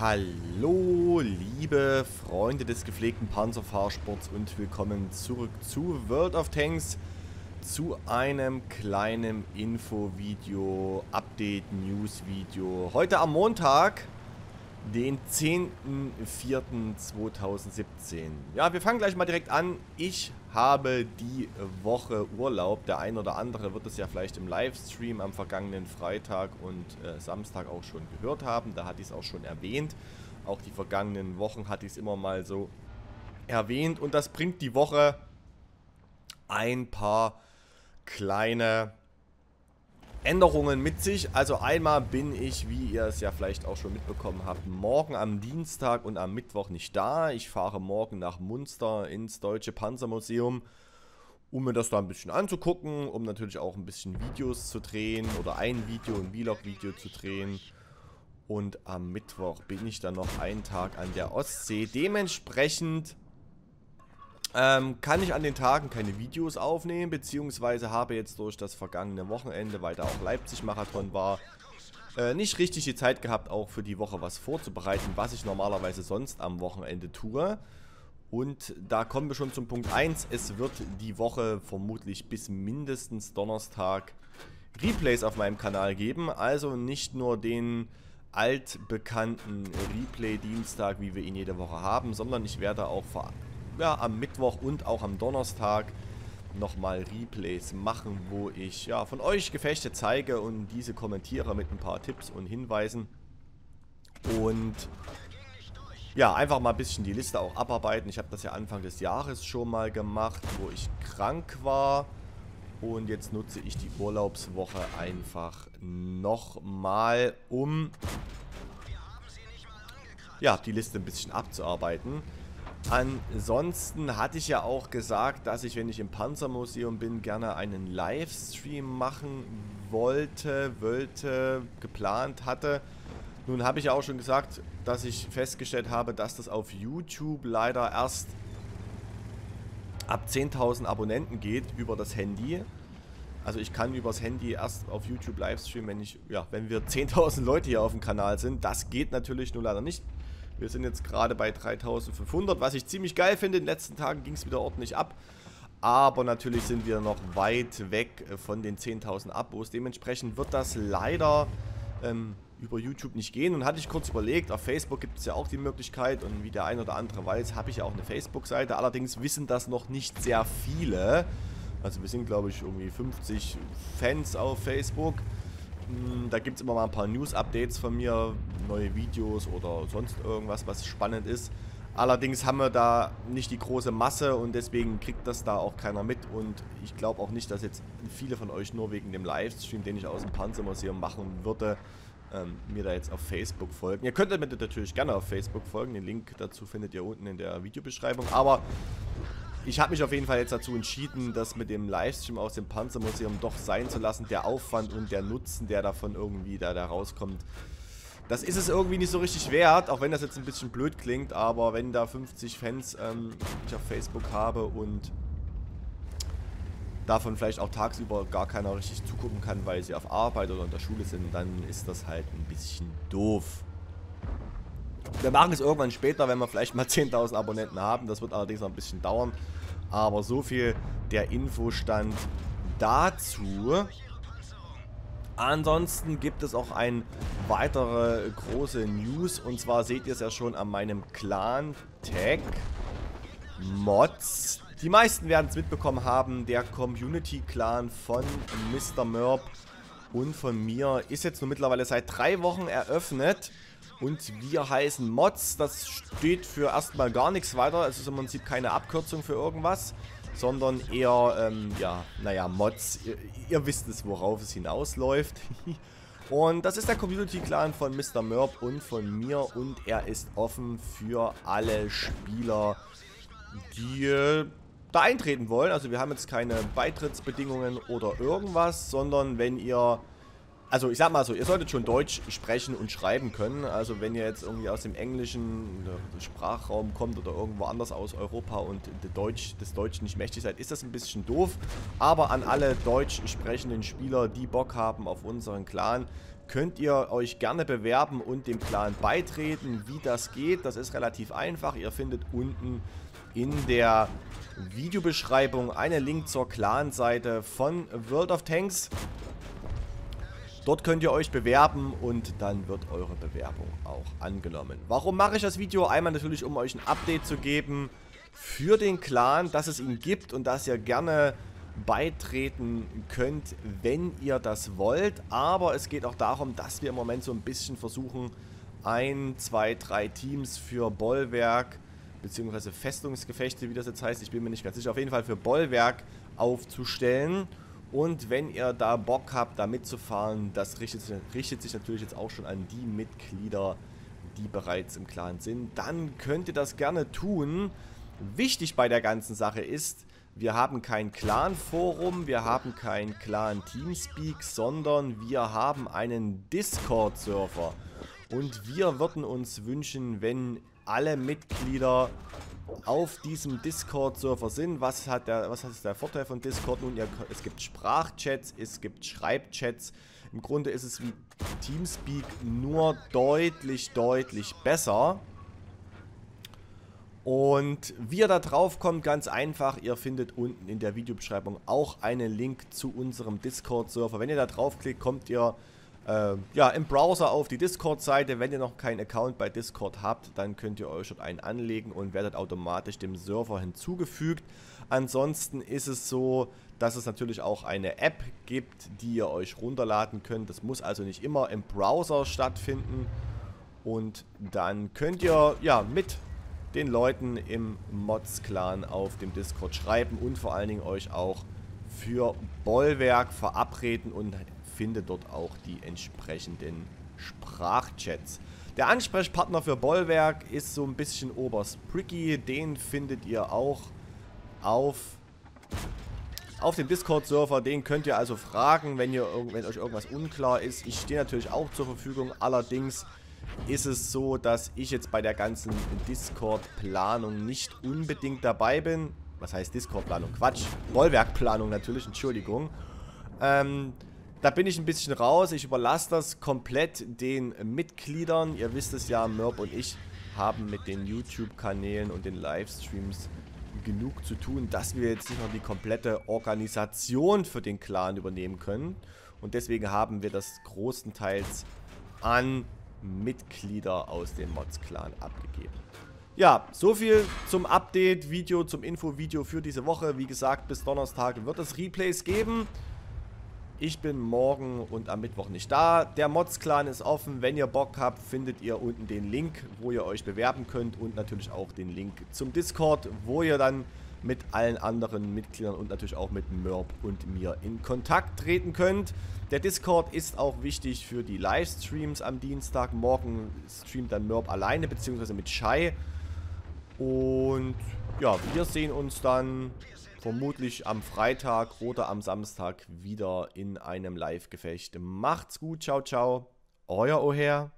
Hallo, liebe Freunde des gepflegten Panzerfahrsports und willkommen zurück zu World of Tanks zu einem kleinen Info-Video, Update-News-Video. Heute am Montag, den 10.04.2017. Ja, wir fangen gleich mal direkt an. Ich habe die Woche Urlaub. Der ein oder andere wird es ja vielleicht im Livestream am vergangenen Freitag und äh, Samstag auch schon gehört haben. Da hatte ich es auch schon erwähnt. Auch die vergangenen Wochen hatte ich es immer mal so erwähnt. Und das bringt die Woche ein paar kleine Änderungen mit sich. Also einmal bin ich, wie ihr es ja vielleicht auch schon mitbekommen habt, morgen am Dienstag und am Mittwoch nicht da. Ich fahre morgen nach Munster ins Deutsche Panzermuseum, um mir das da ein bisschen anzugucken, um natürlich auch ein bisschen Videos zu drehen oder ein Video, ein Vlog-Video zu drehen. Und am Mittwoch bin ich dann noch einen Tag an der Ostsee. Dementsprechend ähm, kann ich an den Tagen keine Videos aufnehmen, beziehungsweise habe jetzt durch das vergangene Wochenende, weil da auch Leipzig-Marathon war, äh, nicht richtig die Zeit gehabt, auch für die Woche was vorzubereiten, was ich normalerweise sonst am Wochenende tue. Und da kommen wir schon zum Punkt 1. Es wird die Woche vermutlich bis mindestens Donnerstag Replays auf meinem Kanal geben. Also nicht nur den altbekannten Replay-Dienstag, wie wir ihn jede Woche haben, sondern ich werde auch ja, am Mittwoch und auch am Donnerstag nochmal Replays machen, wo ich ja von euch Gefechte zeige und diese kommentiere mit ein paar Tipps und Hinweisen. Und ja, einfach mal ein bisschen die Liste auch abarbeiten. Ich habe das ja Anfang des Jahres schon mal gemacht, wo ich krank war. Und jetzt nutze ich die Urlaubswoche einfach nochmal, um ja, die Liste ein bisschen abzuarbeiten. Ansonsten hatte ich ja auch gesagt, dass ich, wenn ich im Panzermuseum bin, gerne einen Livestream machen wollte, wollte, geplant hatte. Nun habe ich ja auch schon gesagt, dass ich festgestellt habe, dass das auf YouTube leider erst ab 10.000 Abonnenten geht über das Handy. Also ich kann übers Handy erst auf YouTube Livestreamen, wenn ich, ja, wenn wir 10.000 Leute hier auf dem Kanal sind. Das geht natürlich nur leider nicht. Wir sind jetzt gerade bei 3500, was ich ziemlich geil finde. In den letzten Tagen ging es wieder ordentlich ab. Aber natürlich sind wir noch weit weg von den 10.000 Abos. Dementsprechend wird das leider ähm, über YouTube nicht gehen. Und hatte ich kurz überlegt, auf Facebook gibt es ja auch die Möglichkeit. Und wie der ein oder andere weiß, habe ich ja auch eine Facebook-Seite. Allerdings wissen das noch nicht sehr viele. Also wir sind, glaube ich, irgendwie 50 Fans auf Facebook. Da gibt es immer mal ein paar News-Updates von mir, neue Videos oder sonst irgendwas, was spannend ist. Allerdings haben wir da nicht die große Masse und deswegen kriegt das da auch keiner mit. Und ich glaube auch nicht, dass jetzt viele von euch nur wegen dem Livestream, den ich aus dem Panzermuseum machen würde, ähm, mir da jetzt auf Facebook folgen. Ihr könnt mir natürlich gerne auf Facebook folgen. Den Link dazu findet ihr unten in der Videobeschreibung. Aber ich habe mich auf jeden Fall jetzt dazu entschieden, das mit dem Livestream aus dem Panzermuseum doch sein zu lassen. Der Aufwand und der Nutzen, der davon irgendwie da, da rauskommt, das ist es irgendwie nicht so richtig wert, auch wenn das jetzt ein bisschen blöd klingt, aber wenn da 50 Fans ähm, ich auf Facebook habe und davon vielleicht auch tagsüber gar keiner richtig zugucken kann, weil sie auf Arbeit oder in der Schule sind, dann ist das halt ein bisschen doof. Wir machen es irgendwann später, wenn wir vielleicht mal 10.000 Abonnenten haben. Das wird allerdings noch ein bisschen dauern. Aber so viel der Infostand dazu. Ansonsten gibt es auch ein weitere große News. Und zwar seht ihr es ja schon an meinem Clan-Tag. Mods. Die meisten werden es mitbekommen haben. Der Community-Clan von Mr. Merp und von mir ist jetzt nur mittlerweile seit drei Wochen eröffnet. Und wir heißen Mods. Das steht für erstmal gar nichts weiter. Es ist im Prinzip keine Abkürzung für irgendwas. Sondern eher, ähm, ja, naja, Mods. Ihr, ihr wisst es, worauf es hinausläuft. und das ist der Community-Clan von Mr. Merp und von mir. Und er ist offen für alle Spieler, die äh, da eintreten wollen. Also wir haben jetzt keine Beitrittsbedingungen oder irgendwas, sondern wenn ihr also ich sag mal so, ihr solltet schon Deutsch sprechen und schreiben können. Also wenn ihr jetzt irgendwie aus dem englischen Sprachraum kommt oder irgendwo anders aus Europa und Deutsch, des Deutschen nicht mächtig seid, ist das ein bisschen doof. Aber an alle deutsch sprechenden Spieler, die Bock haben auf unseren Clan, könnt ihr euch gerne bewerben und dem Clan beitreten. Wie das geht, das ist relativ einfach. Ihr findet unten in der Videobeschreibung einen Link zur Clan-Seite von World of Tanks. Dort könnt ihr euch bewerben und dann wird eure Bewerbung auch angenommen. Warum mache ich das Video? Einmal natürlich, um euch ein Update zu geben für den Clan, dass es ihn gibt und dass ihr gerne beitreten könnt, wenn ihr das wollt. Aber es geht auch darum, dass wir im Moment so ein bisschen versuchen, ein, zwei, drei Teams für Bollwerk beziehungsweise Festungsgefechte, wie das jetzt heißt, ich bin mir nicht ganz sicher, auf jeden Fall für Bollwerk aufzustellen. Und wenn ihr da Bock habt, da mitzufahren, das richtet, richtet sich natürlich jetzt auch schon an die Mitglieder, die bereits im Clan sind, dann könnt ihr das gerne tun. Wichtig bei der ganzen Sache ist, wir haben kein Clan-Forum, wir haben kein Clan-Teamspeak, sondern wir haben einen Discord-Server. Und wir würden uns wünschen, wenn alle Mitglieder auf diesem Discord-Server sind. Was, hat der, was ist der Vorteil von Discord? Nun, ja, es gibt Sprachchats, es gibt Schreibchats. Im Grunde ist es wie Teamspeak, nur deutlich, deutlich besser. Und wie ihr da drauf kommt, ganz einfach, ihr findet unten in der Videobeschreibung auch einen Link zu unserem Discord-Server. Wenn ihr da draufklickt, kommt ihr äh, ja, im Browser auf die Discord-Seite. Wenn ihr noch keinen Account bei Discord habt, dann könnt ihr euch dort einen anlegen und werdet automatisch dem Server hinzugefügt. Ansonsten ist es so, dass es natürlich auch eine App gibt, die ihr euch runterladen könnt. Das muss also nicht immer im Browser stattfinden. Und dann könnt ihr ja mit den Leuten im Mods-Clan auf dem Discord schreiben und vor allen Dingen euch auch für Bollwerk verabreden und findet dort auch die entsprechenden Sprachchats. Der Ansprechpartner für Bollwerk ist so ein bisschen Oberspricky. Den findet ihr auch auf, auf dem Discord-Server. Den könnt ihr also fragen, wenn, ihr, wenn euch irgendwas unklar ist. Ich stehe natürlich auch zur Verfügung. Allerdings ist es so, dass ich jetzt bei der ganzen Discord-Planung nicht unbedingt dabei bin. Was heißt Discord-Planung? Quatsch. Bollwerk-Planung natürlich, Entschuldigung. Ähm, da bin ich ein bisschen raus. Ich überlasse das komplett den Mitgliedern. Ihr wisst es ja, Merb und ich haben mit den YouTube-Kanälen und den Livestreams genug zu tun, dass wir jetzt nicht noch die komplette Organisation für den Clan übernehmen können. Und deswegen haben wir das großenteils an Mitglieder aus dem Mods-Clan abgegeben. Ja, so viel zum Update-Video, zum Info-Video für diese Woche. Wie gesagt, bis Donnerstag wird es Replays geben. Ich bin morgen und am Mittwoch nicht da. Der Mods-Clan ist offen. Wenn ihr Bock habt, findet ihr unten den Link, wo ihr euch bewerben könnt. Und natürlich auch den Link zum Discord, wo ihr dann mit allen anderen Mitgliedern und natürlich auch mit Mörb und mir in Kontakt treten könnt. Der Discord ist auch wichtig für die Livestreams am Dienstag. Morgen streamt dann Mörb alleine, beziehungsweise mit Shai. Und ja, wir sehen uns dann vermutlich am Freitag oder am Samstag wieder in einem Live-Gefecht. Macht's gut, ciao, ciao. Euer Oher.